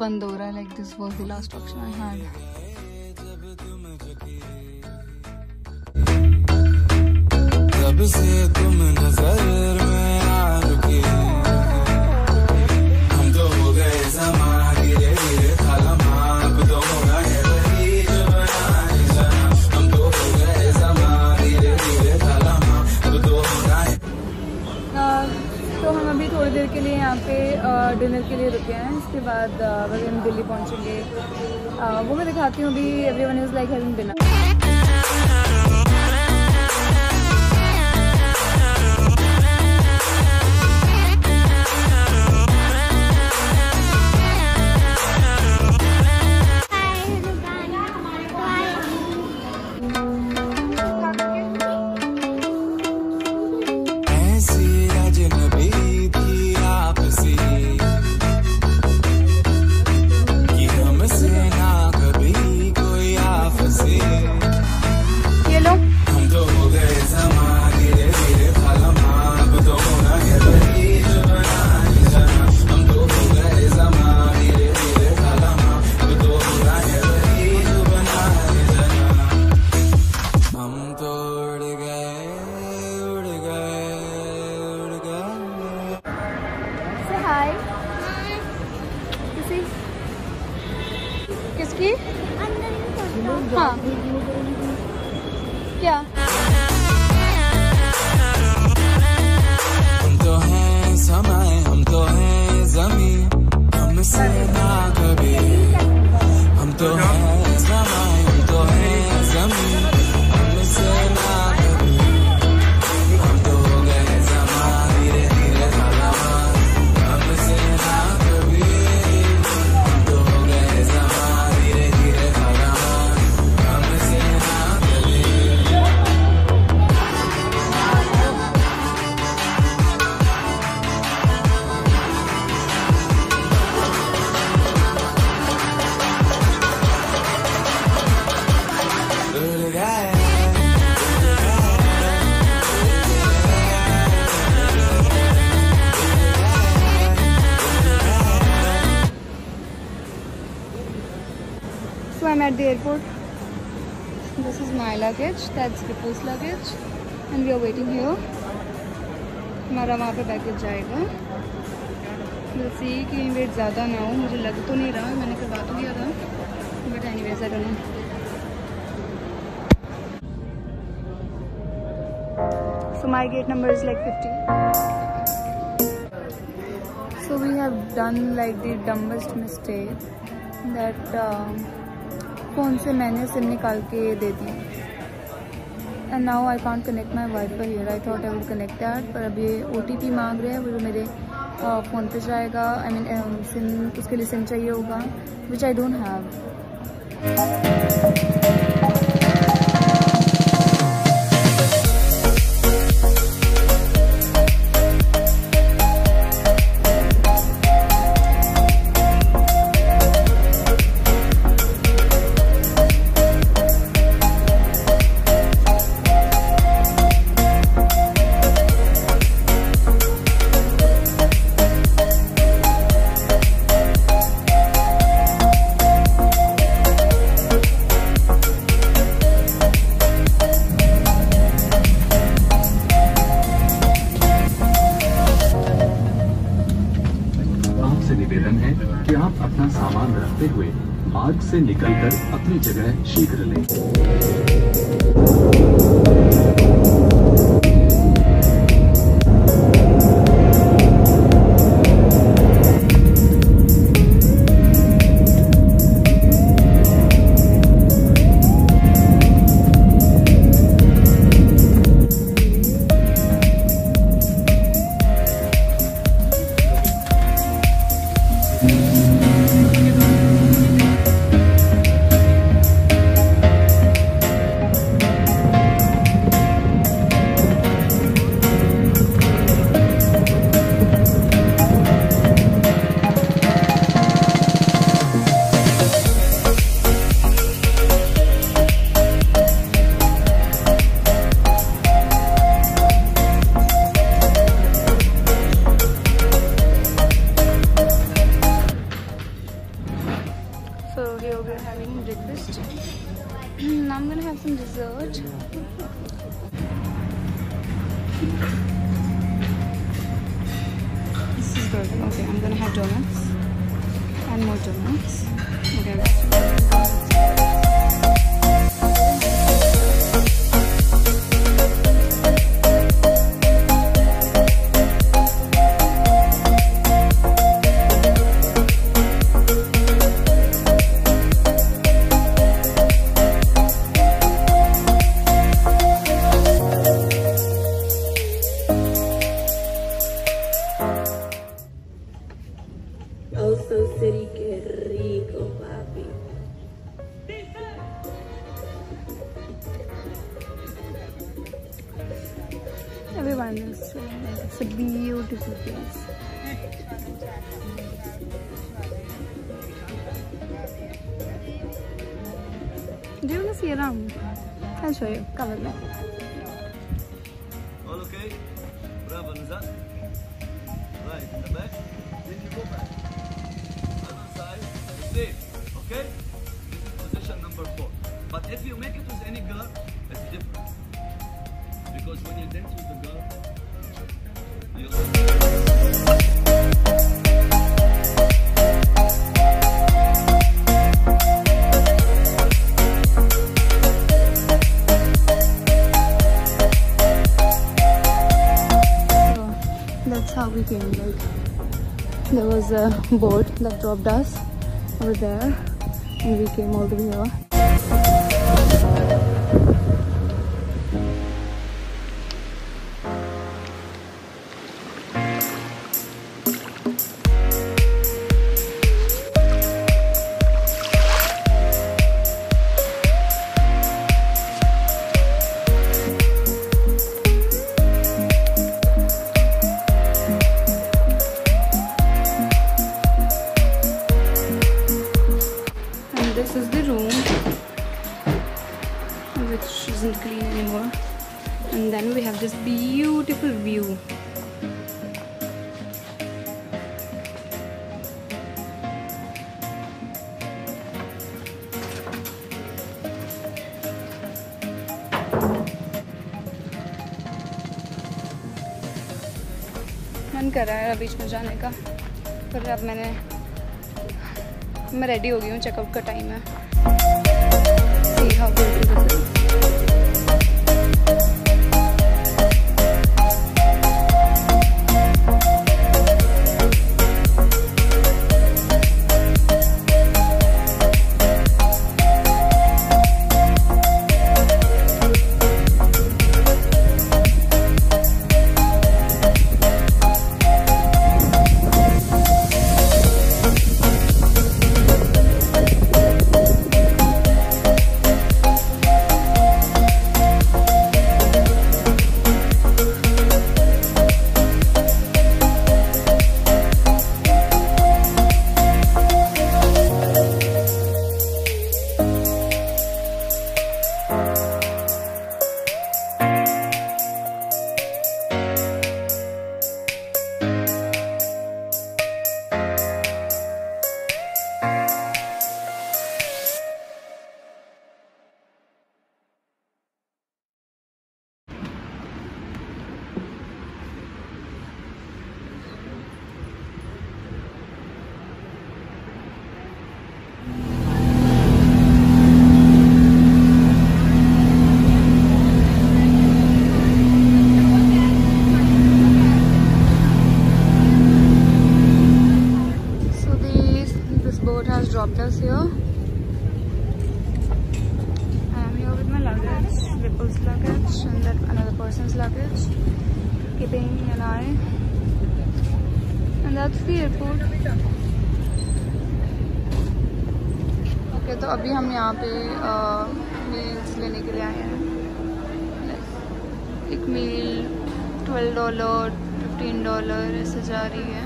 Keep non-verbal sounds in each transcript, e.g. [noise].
बंद हो रहा है like this was the last option I had जब से तुम नज़र में रुके। बाद अगर हम दिल्ली पहुँचेंगे। वो मैं दिखाती हूँ अभी everyone is like having dinner हाँ। क्या? हम तो हैं समय, हम तो हैं ज़मीन, हमसे ना कभी। हम तो हैं the airport. This is my luggage. That's Ripu's luggage, and we are waiting here. हमारा वहाँ पे बैकेज जाएगा जैसे ही कि वेट ज़्यादा ना हो मुझे लग तो नहीं रहा मैंने कल बात तो किया था but anyways I saw my gate number is like fifty so we have done like the dumbest mistake that phone से मैंने सिम निकाल के दे दी। And now I can't connect my WiFi here I thought I would connect that पर अभी O T P मांग रहे हैं, वो जो मेरे फ़ोन पे जाएगा आई मीन सिम, उसके लिए सिम चाहिए होगा विच आई डोंट हैव से निकलकर अपनी जगह शीघ्र लें। so here we are having breakfast. now [clears throat] I'm gonna have some dessert. This is good. Okay, I'm gonna have donuts and more donuts. Okay. Everyone is. It's a beautiful place. Do you want to see around? I'll show you. Come with me. All okay? Bravo, Nizat. Right, in the back. Then you go back. Other side, stay. Okay? This is position number four. But if you make it with any girl, it's different. Because when you dance with the girl, that's how we came. Like there was a boat that dropped us over there, and we came all the way here. मन कर रहा है बीच में जाने का। पर अब मैंने मैं रेडी हो गई हूँ चेकअप का टाइम है। And that another person's luggage, keeping an eye. And that's the airport. Okay तो अभी हम यहाँ पे मील्स लेने के लिए आए हैं एक meal twelve dollar fifteen dollar ऐसे जा रही है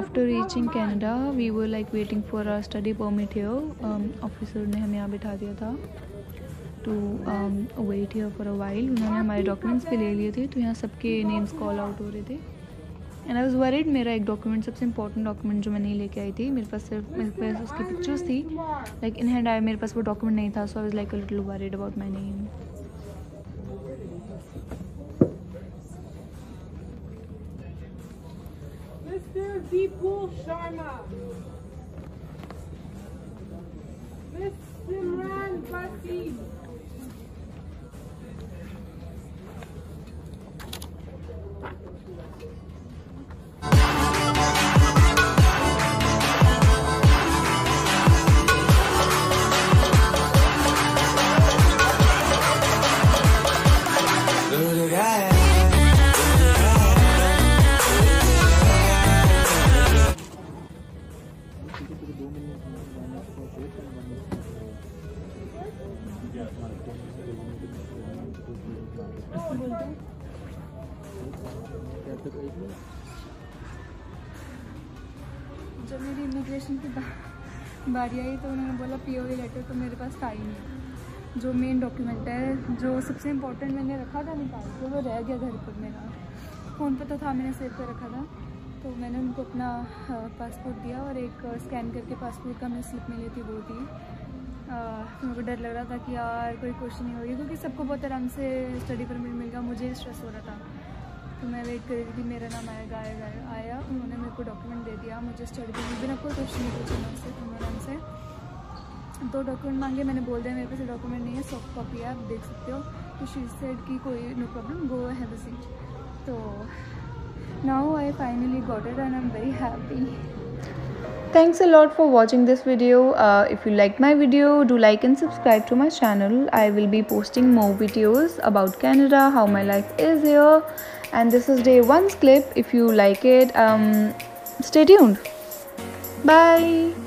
after reaching Canada, we were like waiting for our study permit here. Officer ने हमें यहाँ बिठा दिया था to wait wait for a while. उन्होंने हमारे डॉक्यूमेंट्स भी ले लिए थे तो यहाँ सबके नेम्स कॉल आउट हो रहे थे एंड आई वॉज़ वरिड मेरा एक डॉक्यूमेंट सबसे इंपॉर्टेंट डॉक्यूमेंट जो मैं नहीं लेके आई थी मेरे पास सिर्फ़ मेरे पास उसकी पिक्चर्स थी लाइक इन हैंड आई मेरे पास वो डॉक्यूमेंट नहीं था so I was like a little worried about my name Deepul Sharma. Miss Simran Basim. जब मेरी इमिग्रेशन की बारी आई तो उन्होंने बोला पीओवी लेटर तो मेरे पास था ही नहीं। जो मेन डॉक्यूमेंट है, जो सबसे इम्पोर्टेंट मैंने रखा था निकाल के, वो रह गया घर पर मेरा। फ़ोन पे तो था, मैंने सेव कर रखा था। तो मैंने उनको अपना पासपोर्ट दिया और एक स्कैन करके पासपोर्ट का मैं स्लिप मिली थी वो दी मेरे को डर लग रहा था कि यार कोई क्वेश्चन नहीं होगी, क्योंकि सबको बहुत आराम से स्टडी परमिट मिल गया मुझे स्ट्रेस हो रहा था। तो मैं वेट कर रही थी कि मेरा नाम आएगा आएगा। आया। उन्होंने मेरे को डॉक्यूमेंट दे दिया, मुझे स्टडी परमिट बिना कोई क्वेश्चन नहीं पूछा मैं उससे उन्होंने हमसे दो डॉक्यूमेंट मांगे, मैंने बोल दिया, मेरे पास डॉक्यूमेंट नहीं है सॉफ्ट कॉपी है, आप देख सकते हो। तो शी सेड कि कोई no problem go a seat तो now I finally got it and I am very happy Thanks a lot for watching this video. Uh, if you liked my video, do like and subscribe to my channel. I will be posting more videos about Canada, how my life is here. And this is day one's clip. If you like it, um, stay tuned. Bye.